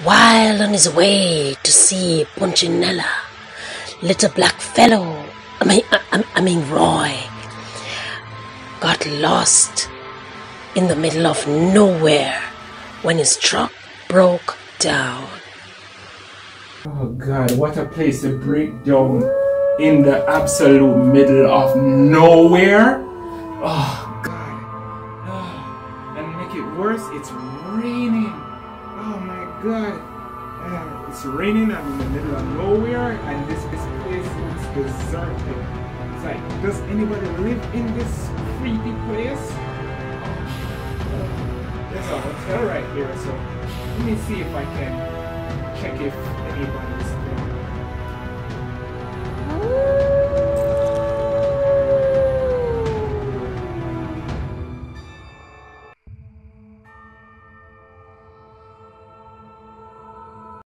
While on his way to see Punchinella, little black fellow, I mean, I, I mean Roy, got lost in the middle of nowhere when his truck broke down. Oh God, what a place to break down in the absolute middle of nowhere. Oh God. Oh, and make it worse, it's raining. God. Uh, it's raining. I'm in the middle of nowhere, and this, this place is deserted. It's like, does anybody live in this creepy place? There's a hotel right here, so let me see if I can check if anybody's